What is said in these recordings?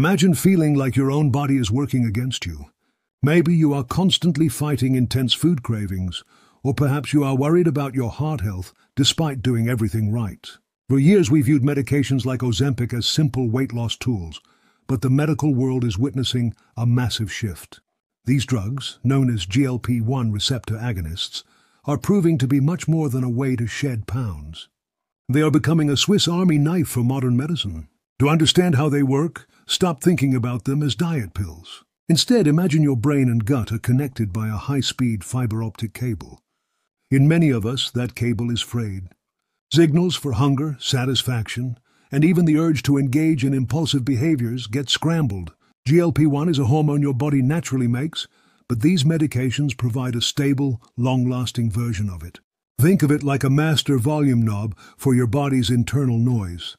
Imagine feeling like your own body is working against you. Maybe you are constantly fighting intense food cravings, or perhaps you are worried about your heart health despite doing everything right. For years we viewed medications like Ozempic as simple weight loss tools, but the medical world is witnessing a massive shift. These drugs, known as GLP-1 receptor agonists, are proving to be much more than a way to shed pounds. They are becoming a Swiss army knife for modern medicine. To understand how they work, stop thinking about them as diet pills. Instead, imagine your brain and gut are connected by a high-speed fiber optic cable. In many of us, that cable is frayed. Signals for hunger, satisfaction, and even the urge to engage in impulsive behaviors get scrambled. GLP-1 is a hormone your body naturally makes, but these medications provide a stable, long-lasting version of it. Think of it like a master volume knob for your body's internal noise.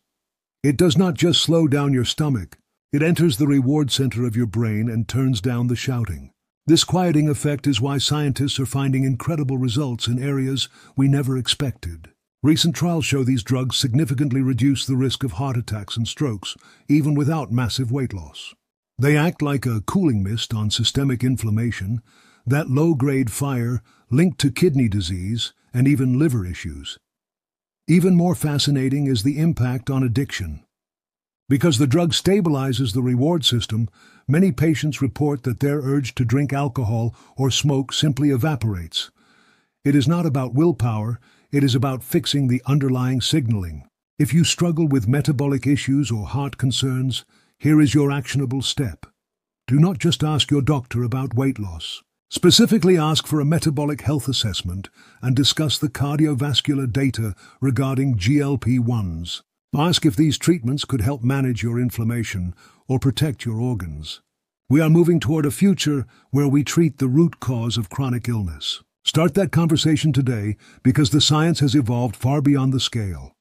It does not just slow down your stomach, it enters the reward center of your brain and turns down the shouting. This quieting effect is why scientists are finding incredible results in areas we never expected. Recent trials show these drugs significantly reduce the risk of heart attacks and strokes, even without massive weight loss. They act like a cooling mist on systemic inflammation, that low-grade fire linked to kidney disease and even liver issues. Even more fascinating is the impact on addiction. Because the drug stabilizes the reward system, many patients report that their urge to drink alcohol or smoke simply evaporates. It is not about willpower, it is about fixing the underlying signaling. If you struggle with metabolic issues or heart concerns, here is your actionable step. Do not just ask your doctor about weight loss. Specifically ask for a metabolic health assessment and discuss the cardiovascular data regarding GLP-1s. Ask if these treatments could help manage your inflammation or protect your organs. We are moving toward a future where we treat the root cause of chronic illness. Start that conversation today because the science has evolved far beyond the scale.